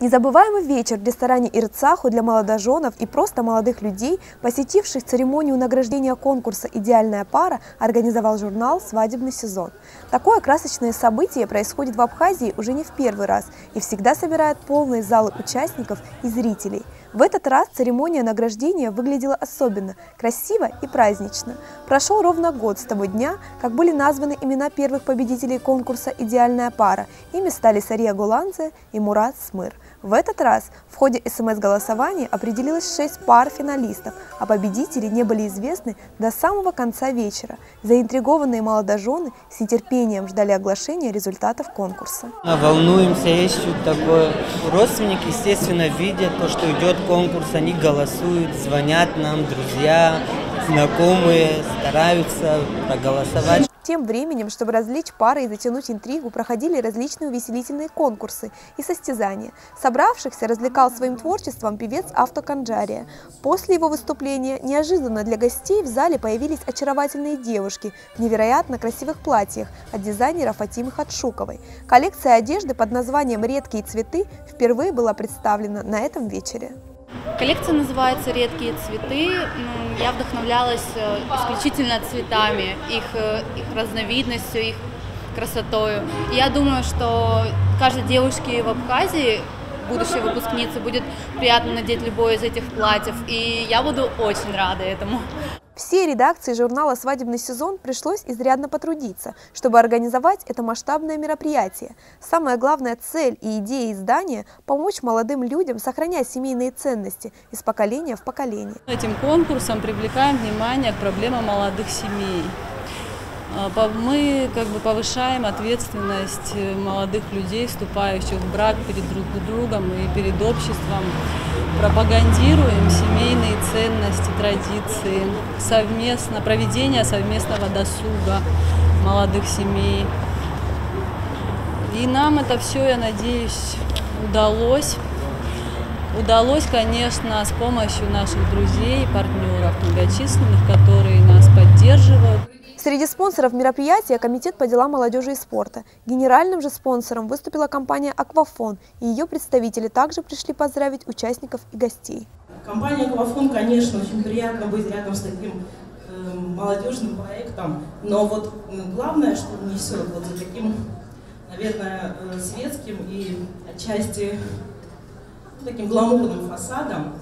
Незабываемый вечер в ресторане «Ирцаху» для молодоженов и просто молодых людей, посетивших церемонию награждения конкурса «Идеальная пара», организовал журнал «Свадебный сезон». Такое красочное событие происходит в Абхазии уже не в первый раз и всегда собирает полные залы участников и зрителей. В этот раз церемония награждения выглядела особенно красиво и празднично. Прошел ровно год с того дня, как были названы имена первых победителей конкурса «Идеальная пара». Ими стали Сария Гуланзе и Мурат Смыр. В этот раз в ходе СМС-голосования определилось шесть пар финалистов, а победители не были известны до самого конца вечера. Заинтригованные молодожены с нетерпением ждали оглашения результатов конкурса. Волнуемся, есть что-то такое. Родственники, естественно, видят то, что идет конкурс, они голосуют, звонят нам, друзья, знакомые, стараются проголосовать. Тем временем, чтобы развлечь пары и затянуть интригу, проходили различные увеселительные конкурсы и состязания. Собравшихся развлекал своим творчеством певец Автоканджария. После его выступления неожиданно для гостей в зале появились очаровательные девушки в невероятно красивых платьях от дизайнера Фатимы Хатшуковой. Коллекция одежды под названием «Редкие цветы» впервые была представлена на этом вечере. Коллекция называется «Редкие цветы». Я вдохновлялась э, исключительно цветами, их, э, их разновидностью, их красотою. я думаю, что каждой девушке в Абхазии будущей выпускнице будет приятно надеть любое из этих платьев, и я буду очень рада этому. Всей редакции журнала «Свадебный сезон» пришлось изрядно потрудиться, чтобы организовать это масштабное мероприятие. Самая главная цель и идея издания – помочь молодым людям сохранять семейные ценности из поколения в поколение. Этим конкурсом привлекаем внимание к проблемам молодых семей. А, мы как бы повышаем ответственность э, молодых людей, вступающих в брак перед друг другом и перед обществом. Пропагандируем семейные ценности, традиции, совместно, проведение совместного досуга молодых семей. И нам это все, я надеюсь, удалось. Удалось, конечно, с помощью наших друзей, партнеров многочисленных, которые нас поддерживают. Среди спонсоров мероприятия Комитет по делам молодежи и спорта. Генеральным же спонсором выступила компания «Аквафон», и ее представители также пришли поздравить участников и гостей. Компания «Аквафон», конечно, очень приятно быть рядом с таким э, молодежным проектом, но вот главное, что несет вот за таким, наверное, э, светским и отчасти таким гламурным фасадом,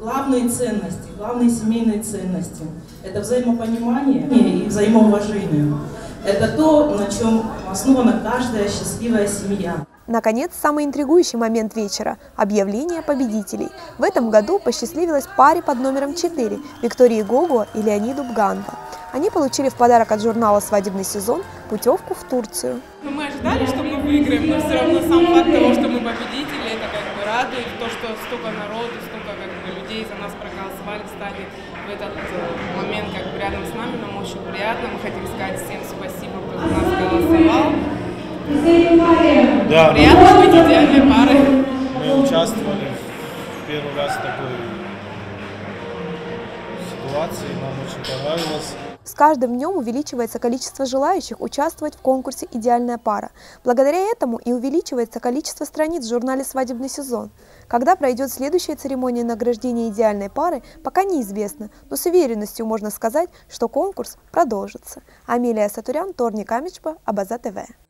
главные ценности, главные семейные ценности – это взаимопонимание и взаимоуважение. Это то, на чем основана каждая счастливая семья. Наконец, самый интригующий момент вечера – объявление победителей. В этом году посчастливилась паре под номером 4 Виктории Гого и Леониду Бганва. Они получили в подарок от журнала «Свадебный сезон» путевку в Турцию. Ну, мы ожидали, что мы выиграем, но все равно сам факт того, что мы победители, это как бы радует, то, что столько народу, столько как бы, людей за нас проголосовали, стали в этот э, момент как бы рядом с нами, нам очень приятно, мы хотим сказать всем спасибо, кто за нас голосовал. Да, приятно быть идеальной парой. Мы участвовали в первый раз в такой ситуации, нам очень понравилось. С каждым днем увеличивается количество желающих участвовать в конкурсе «Идеальная пара». Благодаря этому и увеличивается количество страниц в журнале «Свадебный сезон». Когда пройдет следующая церемония награждения идеальной пары, пока неизвестно, но с уверенностью можно сказать, что конкурс продолжится. Амелия Сатурян, Торник Амичба, Абаза ТВ.